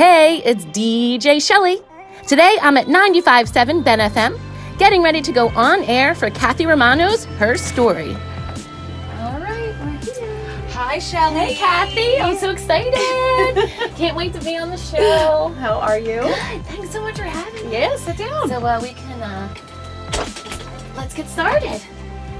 Hey, it's DJ Shelly. Today I'm at 95.7 Ben FM, getting ready to go on air for Kathy Romano's Her Story. All right, we're here. Hi, Shelly. Hey, Kathy. I'm so excited. Can't wait to be on the show. How are you? Good. Thanks so much for having me. Yeah, sit down. So uh, we can uh, let's get started.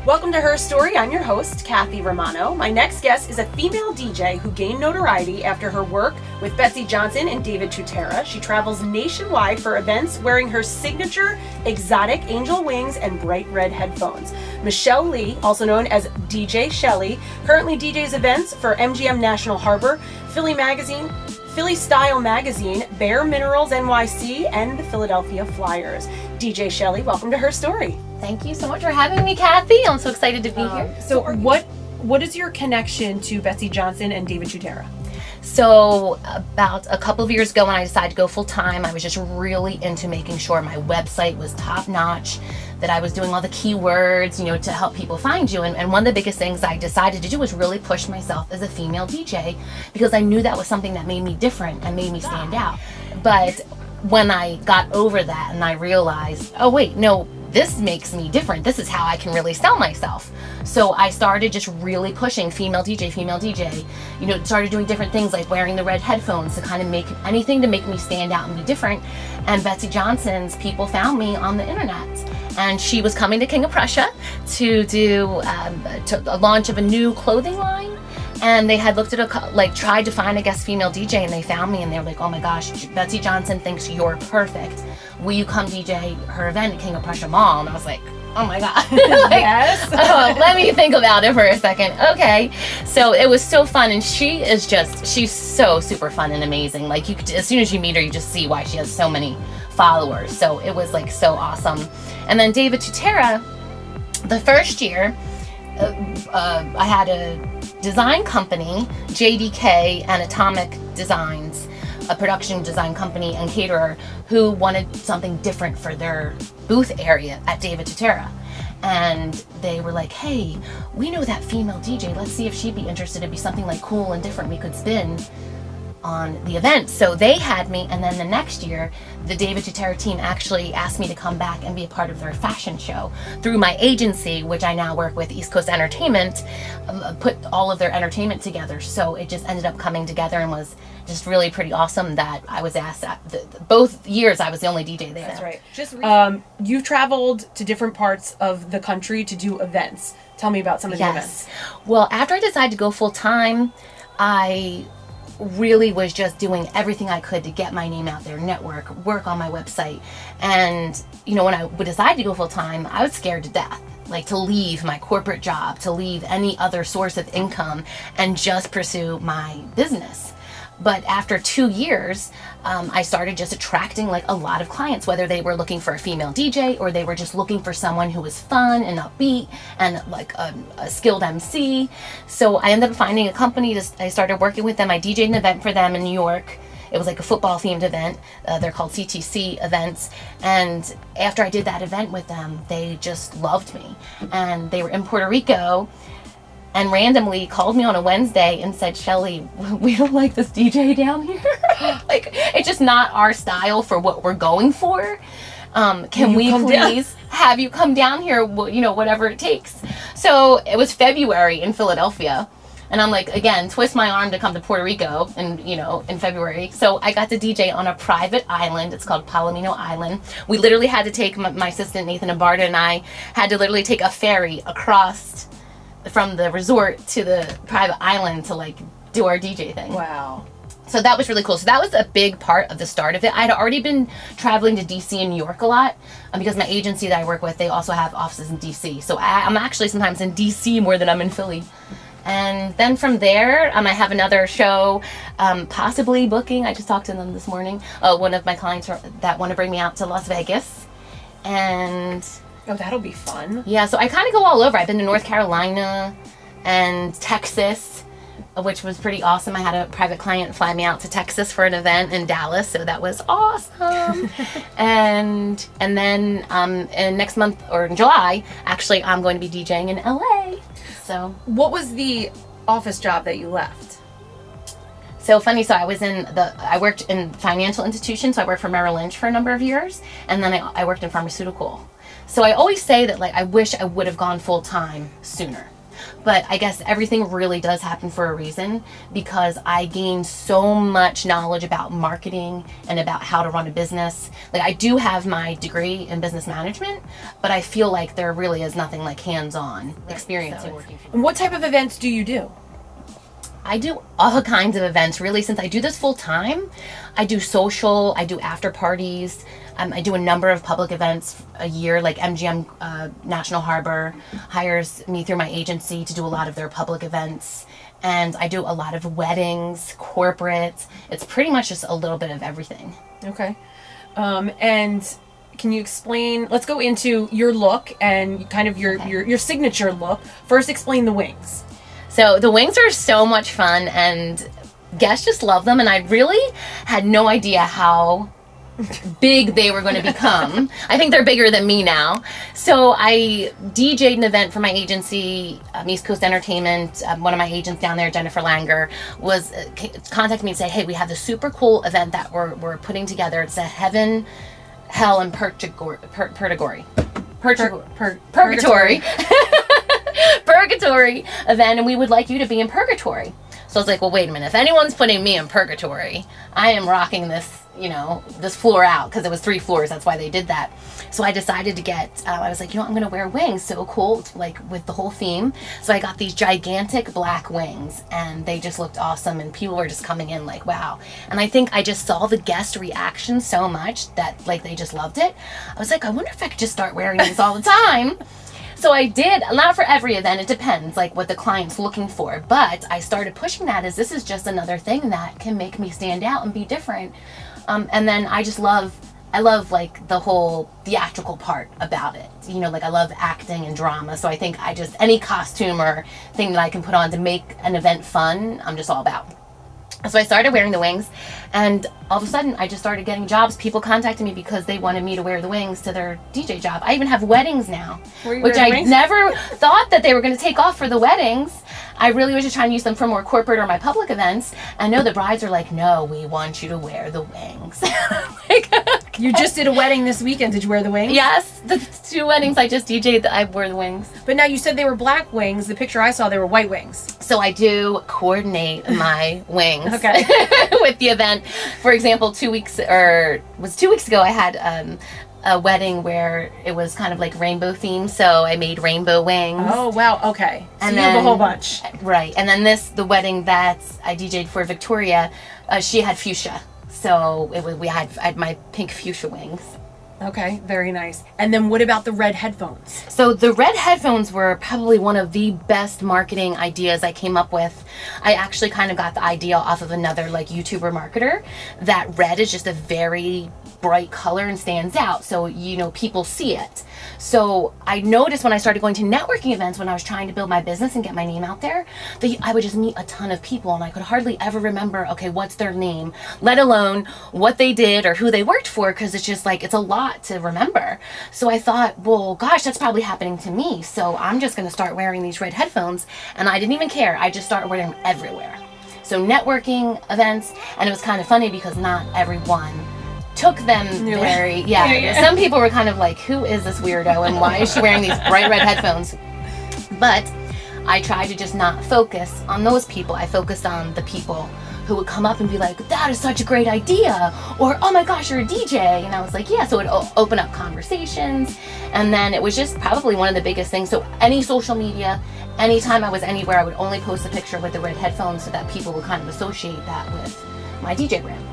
Welcome to Her Story. I'm your host, Kathy Romano. My next guest is a female DJ who gained notoriety after her work with Betsey Johnson and David Tutera. She travels nationwide for events wearing her signature exotic angel wings and bright red headphones. Michelle Lee, also known as DJ Shelly, currently DJs events for MGM National Harbor, Philly Magazine, Philly Style Magazine, Bare Minerals NYC, and the Philadelphia Flyers. DJ Shelly, welcome to Her Story. Thank you so much for having me, Kathy. I'm so excited to be Um, here. So, what what is your connection to Betsey Johnson and David Tutera? So, about a couple of years ago, when I decided to go full time, I was just really into making sure my website was top notch, that I was doing all the keywords, you know, to help people find you. And, and one of the biggest things I decided to do was really push myself as a female DJ because I knew that was something that made me different and made me stand out. But when I got over that and I realized, oh, wait, no, this makes me different. This is how I can really sell myself. So I started just really pushing female DJ, female DJ. You know, started doing different things like wearing the red headphones to kind of make anything to make me stand out and be different. And Betsey Johnson's people found me on the internet. And she was coming to King of Prussia to do um, to, a launch of a new clothing line and they had looked at a like tried to find a guest female DJ and they found me and they were like, oh my gosh, Betsey Johnson thinks you're perfect. Will you come DJ her event at King of Prussia Mall? And I was like, oh my god, Like, Yes. oh, let me think about it for a second. Okay, so it was so fun, and she is just she's so super fun and amazing. Like you, could, as soon as you meet her, you just see why she has so many followers. So it was like so awesome. And then David Tutera, the first year, uh, uh, I had a design company, JDK and Atomic Designs, a production design company and caterer who wanted something different for their booth area at David Tutera. And they were like, hey, we know that female DJ. Let's see if she'd be interested. It'd be something like cool and different we could spin on the event. So they had me, and then the next year, the David Tutera team actually asked me to come back and be a part of their fashion show through my agency, which I now work with, East Coast Entertainment, um, put all of their entertainment together. So it just ended up coming together and was just really pretty awesome that I was asked. At the, both years, I was the only DJ there. That's right. Just um, you've traveled to different parts of the country to do events. Tell me about some of the events. Yes. Well, after I decided to go full time, I really was just doing everything I could to get my name out there, network, work on my website. And, you know, when I would decide to go full time, I was scared to death. Like to leave my corporate job, to leave any other source of income and just pursue my business. But after two years, um, I started just attracting like a lot of clients, whether they were looking for a female DJ or they were just looking for someone who was fun and upbeat and like a, a skilled MC. So I ended up finding a company. To, I started working with them. I DJed an event for them in New York. It was like a football themed event. Uh, they're called CTC events. And after I did that event with them, they just loved me. And they were in Puerto Rico and randomly called me on a Wednesday and said, Shelly, we don't like this DJ down here. like, it's just not our style for what we're going for. Um, can we come down?" please have you come down here, you know, whatever it takes? So it was February in Philadelphia. And I'm like, again, twist my arm to come to Puerto Rico and, you know, in February. So I got to DJ on a private island. It's called Palomino Island. We literally had to take, my, my assistant Nathan Abarta and I had to literally take a ferry across from the resort to the private island to like do our DJ thing. Wow. So that was really cool. So that was a big part of the start of it. I'd already been traveling to DC and New York a lot um, because my agency that I work with, they also have offices in DC. So I, I'm actually sometimes in DC more than I'm in Philly. And then from there, um, I have another show, um, possibly booking. I just talked to them this morning. Uh, one of my clients that want to bring me out to Las Vegas. And Oh, that'll be fun. yeah, so I kind of go all over. I've been to North Carolina and Texas, which was pretty awesome. I had a private client fly me out to Texas for an event in Dallas, so that was awesome. and and then um, in next month or in July, actually, I'm going to be DJing in LA. So What was the office job that you left? So funny. So I was in the. I worked in financial institutions. So I worked for Merrill Lynch for a number of years, and then I, I worked in pharmaceutical. So I always say that like I wish I would have gone full time sooner. But I guess everything really does happen for a reason because I gained so much knowledge about marketing and about how to run a business. Like I do have my degree in business management, but I feel like there really is nothing like hands-on experience working. And what type of events do you do? I do all kinds of events really since I do this full time. I do social, I do after parties, um, I do a number of public events a year, like MGM uh, National Harbor hires me through my agency to do a lot of their public events. And I do a lot of weddings, corporate. It's pretty much just a little bit of everything. Okay. Um, and can you explain? Let's go into your look and kind of your, Okay. your, your signature look. First, explain the wings. So the wings are so much fun and guests just love them and I really had no idea how big they were going to become. I think they're bigger than me now. So I DJ'd an event for my agency, um, East Coast Entertainment. Um, one of my agents down there, Jennifer Langer, was uh, contacted me and said, "Hey, we have this super cool event that we're we're putting together. It's a heaven, hell, and purgatory, pur- purgatory, Purgatory. Purgatory purgatory event and we would like you to be in purgatory. So i was like well wait a minute. If anyone's putting me in purgatory i am rocking this you know this floor out because it was three floors. That's why they did that. So i decided to get uh, i was like you know i'm gonna wear wings. So cool like with the whole theme. So i got these gigantic black wings and they just looked awesome and people were just coming in like wow. And i think i just saw the guest reaction so much that like they just loved it. I was like i wonder if i could just start wearing these all the time so I did, not for every event, it depends like what the client's looking for. But I started pushing that as this is just another thing that can make me stand out and be different. Um, and then I just love, I love like the whole theatrical part about it. You know, like I love acting and drama. So I think I just, any costume or thing that I can put on to make an event fun, I'm just all about. So I started wearing the wings, and all of a sudden I just started getting jobs. People contacted me because they wanted me to wear the wings to their DJ job. I even have weddings now, which I never thought that they were going to take off for the weddings. I really was just trying to use them for more corporate or my public events. I know the brides are like, "No, we want you to wear the wings." like, You just did a wedding this weekend. Did you wear the wings? yes, the two weddings I just DJ'd, I wore the wings. But now you said they were black wings. The picture I saw, they were white wings. So I do coordinate my wings Okay. with the event. For example, two weeks or was two weeks ago, I had um, a wedding where it was kind of like rainbow themed. So I made rainbow wings. Oh wow. Okay. So And you have a then- whole bunch. Right. And then this, the wedding that I DJ'd for Victoria, uh, she had fuchsia. So it was, we had, I had my pink fuchsia wings. Okay. Very nice. And then what about the red headphones? So the red headphones were probably one of the best marketing ideas I came up with. I actually kind of got the idea off of another like YouTuber marketer that red is just a very bright color and stands out. So you know people see it. So I noticed when I started going to networking events when I was trying to build my business and get my name out there, that I would just meet a ton of people and I could hardly ever remember, okay, what's their name, let alone what they did or who they worked for, because it's just like, it's a lot to remember. So I thought, well, gosh, that's probably happening to me. So I'm just going to start wearing these red headphones. And I didn't even care. I just started wearing them everywhere. So networking events, and it was kind of funny because not everyone took them very yeah, Yeah, yeah. some people were kind of like who is this weirdo and why is she wearing these bright red headphones but I tried to just not focus on those people. I focused on the people who would come up and be like, that is such a great idea, or oh my gosh, you're a DJ. And I was like, yeah, so it would open up conversations. And then it was just probably one of the biggest things. So, any social media, anytime I was anywhere, I would only post a picture with the red headphones so that people would kind of associate that with my DJ brand.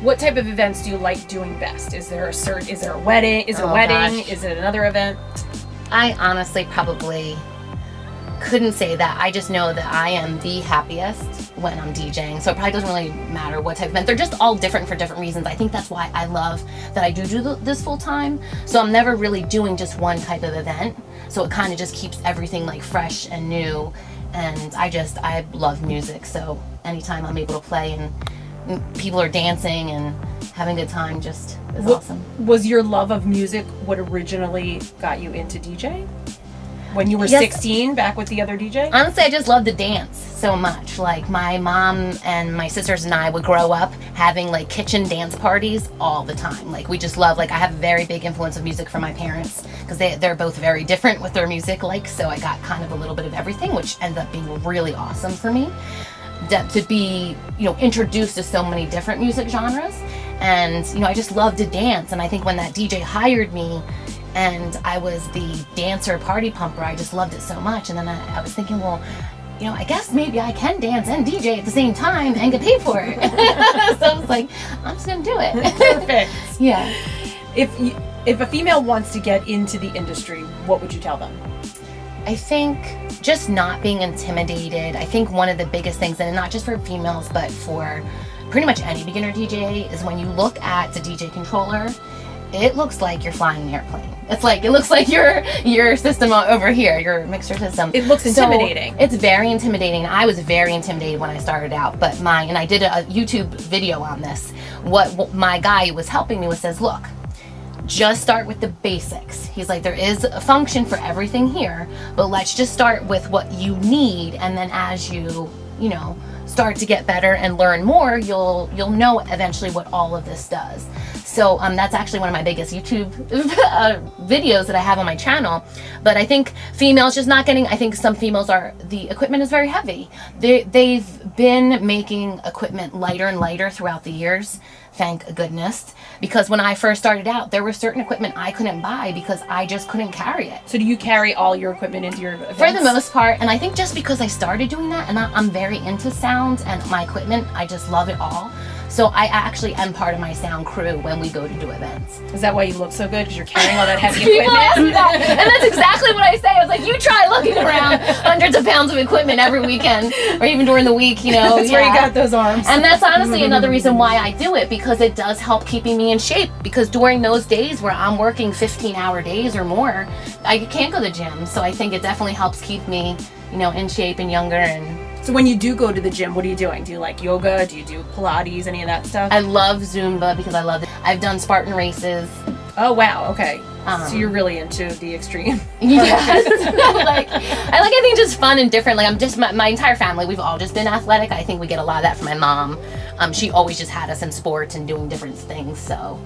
What type of events do you like doing best? Is there a cert? Is there a wedding? Is it a Oh, wedding? gosh. Is it another event? I honestly probably couldn't say that. I just know that I am the happiest when I'm DJing. So it probably doesn't really matter what type of event. They're just all different for different reasons. I think that's why I love that I do do this full time. So I'm never really doing just one type of event. So it kind of just keeps everything like fresh and new. And I just, I love music. So anytime I'm able to play and people are dancing and having a good time, just is What- awesome. Was your love of music what originally got you into DJing? when you were Yes. 16 back with the other DJ? Honestly, I just love to dance so much. Like my mom and my sisters and I would grow up having like kitchen dance parties all the time. Like we just love like I have a very big influence of music from my parents because they they're both very different with their music like so I got kind of a little bit of everything which ended up being really awesome for me. That to be, you know, introduced to so many different music genres and you know, I just love to dance and I think when that DJ hired me and I was the dancer party pumper. I just loved it so much. And then I, I was thinking, well, you know, I guess maybe I can dance and DJ at the same time and get paid for it. so I was like, I'm just gonna do it. Perfect. yeah. If you, if a female wants to get into the industry, what would you tell them? I think just not being intimidated. I think one of the biggest things, and not just for females, but for pretty much any beginner DJ, is when you look at the DJ controller, it looks like you're flying an airplane. It's like it looks like your your system over here, your mixer system. It looks So, intimidating. it's very intimidating. I was very intimidated when I started out, but my and I did a, a YouTube video on this. What, what my guy was helping me with says, look, just start with the basics. He's like, there is a function for everything here, but let's just start with what you need, and then as you, you know, start to get better and learn more, you'll you'll know eventually what all of this does. So um, that's actually one of my biggest YouTube uh, videos that I have on my channel. But I think females just not getting. I think some females are the equipment is very heavy. They they've been making equipment lighter and lighter throughout the years. Thank goodness. Because when I first started out, there was certain equipment I couldn't buy because I just couldn't carry it So do you carry all your equipment into your events? for the most part and i think just because i started doing that and I, i'm very into sound and my equipment i just love it all so i actually am part of my sound crew when we go to do events Is that why you look so good? Because you're carrying all that heavy People ask me equipment? that, and that's exactly what I say. I was like, "You try looking around hundreds of pounds of equipment every weekend, or even during the week, you know." That's where you got those arms. And that's honestly another reason why I do it because it does help keeping me in shape. Because during those days where I'm working 15 hour days or more, I can't go to the gym. So I think it definitely helps keep me, you know, in shape and younger. And so when you do go to the gym, what are you doing? Do you like yoga? Do you do Pilates? Any of that stuff? I love Zumba because I love it. I've done Spartan races. oh wow, okay. so Um, you're really into the extreme. Yes. like I like I think just fun and different. Like I'm just my, my entire family. We've all just been athletic. I think we get a lot of that from my mom. Um, she always just had us in sports and doing different things. So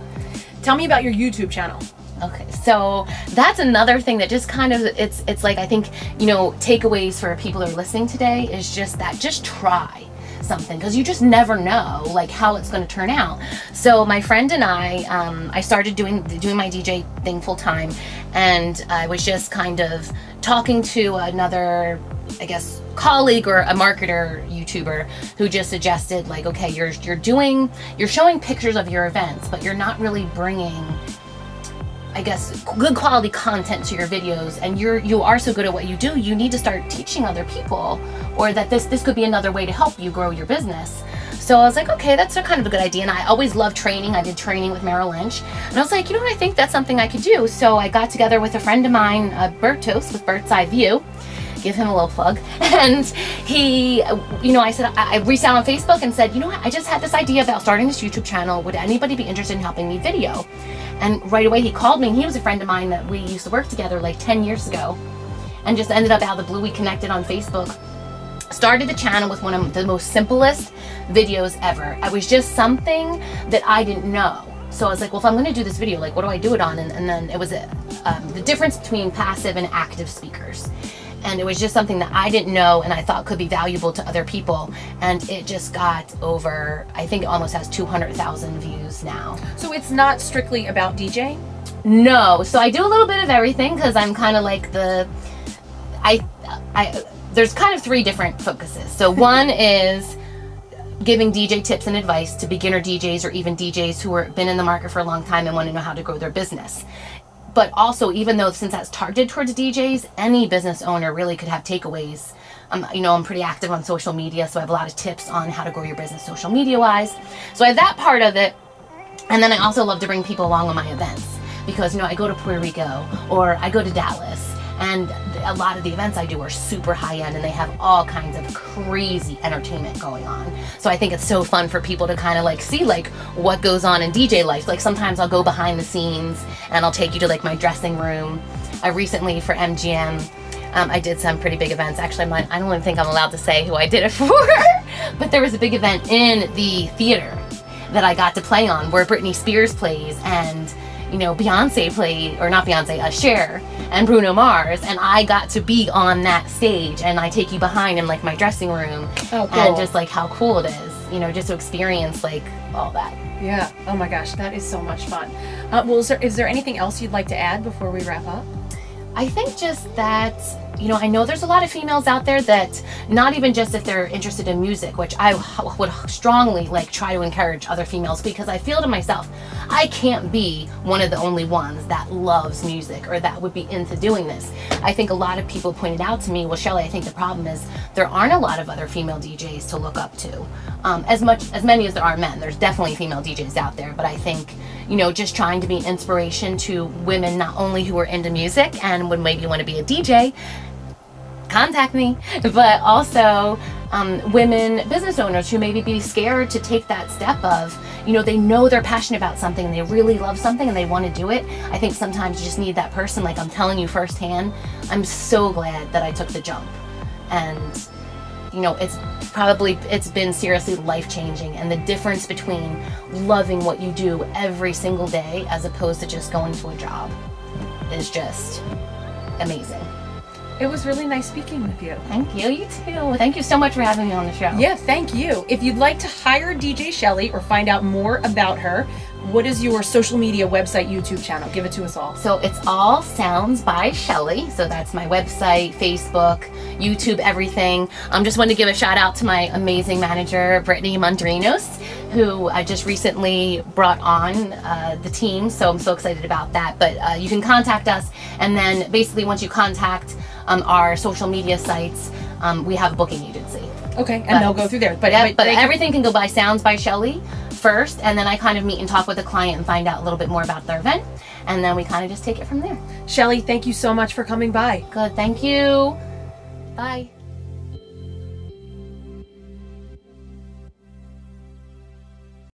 Tell me about your YouTube channel. Okay, so that's another thing that just kind of it's it's like I think you know takeaways for people who are listening today is just that just try something because you just never know like how it's going to turn out. So my friend and I um, I started doing doing my DJ thing full time, and I was just kind of talking to another I guess colleague or a marketer YouTuber who just suggested like okay you're you're doing you're showing pictures of your events but you're not really bringing I guess good quality content to your videos and you're you are so good at what you do you need to start teaching other people or that this this could be another way to help you grow your business so I was like okay that's a kind of a good idea and I always love training I did training with Merrill Lynch and I was like you know what I think that's something I could do so I got together with a friend of mine uh, Bert Toast with Bert's Eye View give him a little plug. And he, you know, I said, I, I reached out on Facebook and said, you know what, I just had this idea about starting this YouTube channel. Would anybody be interested in helping me video? And right away he called me and he was a friend of mine that we used to work together like 10 years ago. And just ended up out of the blue, we connected on Facebook. Started the channel with one of the most simplest videos ever. I was just something that I didn't know. So I was like, well, if I'm going to do this video, like, what do I do it on? And, and then it was um, the difference between passive and active speakers. And it was just something that I didn't know and I thought could be valuable to other people. And it just got over, I think it almost has 200,000 views now. So it's not strictly about DJ. No, so I do a little bit of everything because I'm kind of like the, I, I, there's kind of three different focuses. So one is giving DJ tips and advice to beginner DJs or even DJs who have been in the market for a long time and want to know how to grow their business. But also, even though since that's targeted towards DJs, any business owner really could have takeaways. Um, you know, I'm pretty active on social media, so I have a lot of tips on how to grow your business social media wise. So I have that part of it. And then I also love to bring people along on my events because, you know, I go to Puerto Rico or I go to Dallas and a lot of the events I do are super high end and they have all kinds of crazy entertainment going on. So I think it's so fun for people to kind of like see like what goes on in DJ life. Like sometimes I'll go behind the scenes and I'll take you to like my dressing room. I recently for MGM Um, I did some pretty big events. Actually, I'm not, I don't even think I'm allowed to say who I did it for, but there was a big event in the theater that I got to play on where Britney Spears plays and you know Beyonce played or not Beyonce, uh, Cher and Bruno Mars, and I got to be on that stage and I take you behind in like my dressing room Oh, cool. and just like how cool it is, you know, just to experience like all that. Yeah. Oh my gosh, that is so much fun. Uh, well, is there, is there anything else you'd like to add before we wrap up? I think just that, you know, I know there's a lot of females out there that not even just if they're interested in music, which I would strongly like try to encourage other females because I feel to myself, I can't be one of the only ones that loves music or that would be into doing this. I think a lot of people pointed out to me, well, Shelly, I think the problem is there aren't a lot of other female DJs to look up to. Um, as much as many as there are men, there's definitely female DJs out there, but I think you know, just trying to be an inspiration to women not only who are into music and would maybe want to be a DJ, contact me, but also um, women business owners who maybe be scared to take that step of, you know, they know they're passionate about something and they really love something and they want to do it. I think sometimes you just need that person, like I'm telling you firsthand, I'm so glad that I took the jump. And you know it's probably it's been seriously life changing and the difference between loving what you do every single day as opposed to just going to a job is just amazing It was really nice speaking with you. thank you you too thank you so much for having me on the show Yeah, thank you. If you'd like to hire DJ Shelly or find out more about her, what is your social media website, YouTube channel? Give it to us all. So it's all Sounds by Shelly. So that's my website, Facebook, YouTube, everything. I'm just wanted to give a shout out to my amazing manager, Brittany Mondrinos, who I just recently brought on uh, the team. So I'm so excited about that. But uh, you can contact us, and then basically once you contact um, our social media sites, um, we have a booking agency. Okay, and But- they'll go through there. But, Yeah, but but can- everything can go by Sounds by Shelly first, and then I kind of meet and talk with the client and find out a little bit more about their event, and then we kind of just take it from there. Shelly, thank you so much for coming by. Good, thank you. Bye.